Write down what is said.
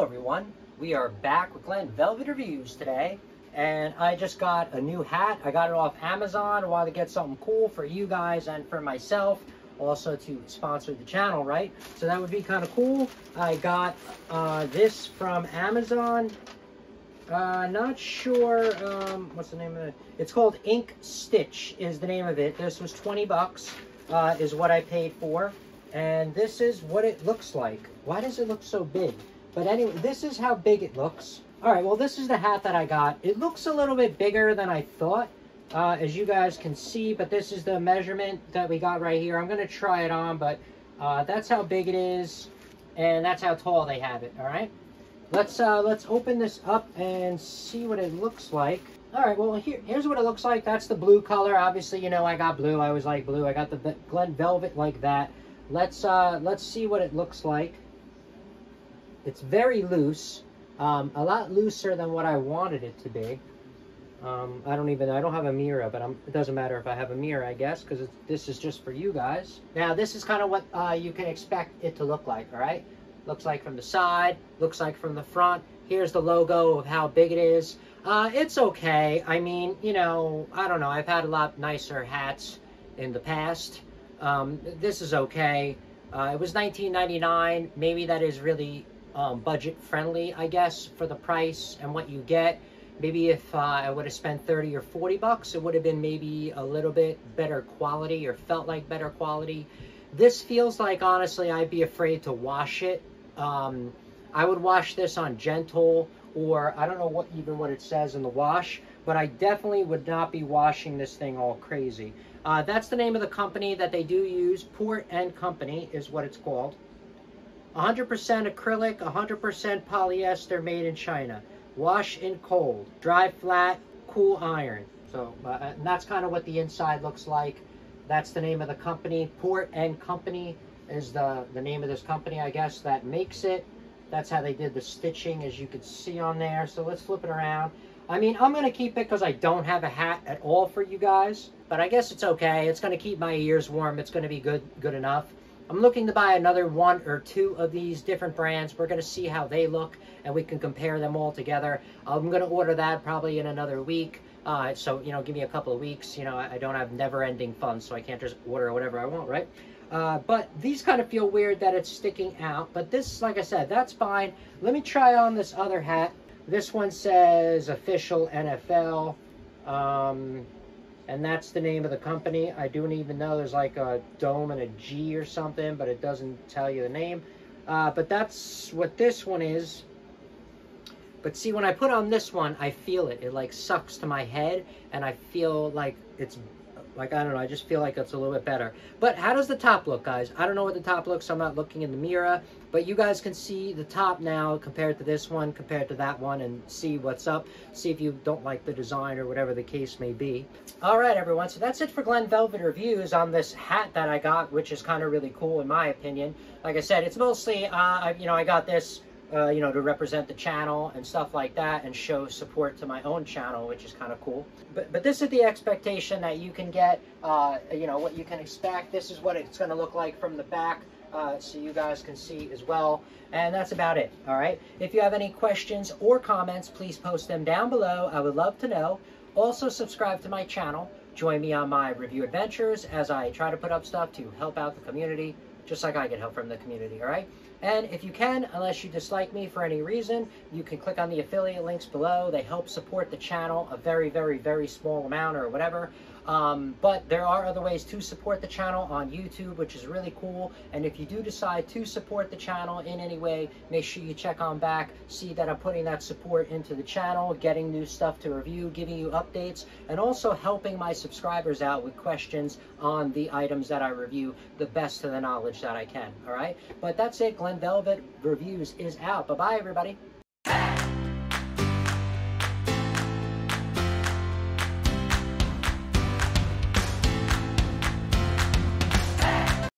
Hello everyone, we are back with Glenn Velvet Reviews today and I just got a new hat. I got it off Amazon. I wanted to get something cool for you guys and for myself also to sponsor the channel, right? So that would be kind of cool. I got uh, this from Amazon. Uh, not sure, um, what's the name of it? It's called Ink Stitch is the name of it. This was 20 bucks uh, is what I paid for. And this is what it looks like. Why does it look so big? But anyway, this is how big it looks. All right, well, this is the hat that I got. It looks a little bit bigger than I thought, uh, as you guys can see, but this is the measurement that we got right here. I'm going to try it on, but uh, that's how big it is, and that's how tall they have it, all right? Let's, uh, let's open this up and see what it looks like. All right, well, here, here's what it looks like. That's the blue color. Obviously, you know, I got blue. I was like blue. I got the Glenn Velvet like that. Let's, uh, let's see what it looks like. It's very loose. Um, a lot looser than what I wanted it to be. Um, I don't even, I don't have a mirror, but I'm, it doesn't matter if I have a mirror, I guess, because this is just for you guys. Now, this is kind of what uh, you can expect it to look like, all right? Looks like from the side, looks like from the front. Here's the logo of how big it is. Uh, it's okay. I mean, you know, I don't know. I've had a lot nicer hats in the past. Um, this is okay. Uh, it was 19.99. Maybe that is really um, budget friendly, I guess, for the price and what you get. Maybe if uh, I would have spent 30 or 40 bucks, it would have been maybe a little bit better quality or felt like better quality. This feels like, honestly, I'd be afraid to wash it. Um, I would wash this on gentle or I don't know what even what it says in the wash, but I definitely would not be washing this thing all crazy. Uh, that's the name of the company that they do use. Port and Company is what it's called. 100% acrylic, 100% polyester made in China. Wash in cold. Dry flat, cool iron. So uh, that's kind of what the inside looks like. That's the name of the company. Port and Company is the, the name of this company, I guess, that makes it. That's how they did the stitching, as you can see on there. So let's flip it around. I mean, I'm going to keep it because I don't have a hat at all for you guys. But I guess it's okay. It's going to keep my ears warm. It's going to be good, good enough. I'm looking to buy another one or two of these different brands. We're going to see how they look and we can compare them all together. I'm going to order that probably in another week. Uh, so, you know, give me a couple of weeks. You know, I, don't have never-ending funds, so I can't just order whatever I want, right? Uh, but these kind of feel weird that it's sticking out. But this, like I said, that's fine. Let me try on this other hat. This one says official NFL. Um, and that's the name of the company. I don't even know there's like a dome and a G or something, but it doesn't tell you the name. Uh, but that's what this one is. But see, when I put on this one, I feel it. It like sucks to my head, and I feel like it's like, I don't know, I just feel like it's a little bit better. But how does the top look, guys? I don't know what the top looks, so I'm not looking in the mirror. But you guys can see the top now compared to this one, compared to that one, and see what's up. See if you don't like the design or whatever the case may be. All right, everyone, so that's it for Glenn Velvet Reviews on this hat that I got, which is kind of really cool in my opinion. Like I said, it's mostly, uh, you know, I got this uh, you know, to represent the channel and stuff like that and show support to my own channel, which is kind of cool. But, but this is the expectation that you can get, uh, you know, what you can expect. This is what it's going to look like from the back. Uh, so you guys can see as well. And that's about it, all right? If you have any questions or comments, please post them down below. I would love to know. Also, subscribe to my channel. Join me on my review adventures as I try to put up stuff to help out the community, just like I get help from the community, all right? And if you can, unless you dislike me for any reason, you can click on the affiliate links below. They help support the channel a very, very, very small amount or whatever. Um, but there are other ways to support the channel on YouTube, which is really cool. And if you do decide to support the channel in any way, make sure you check on back, see that I'm putting that support into the channel, getting new stuff to review, giving you updates, and also helping my subscribers out with questions on the items that I review the best of the knowledge that I can, all right? But that's it. Glenn Velvet Reviews is out. Bye-bye, everybody.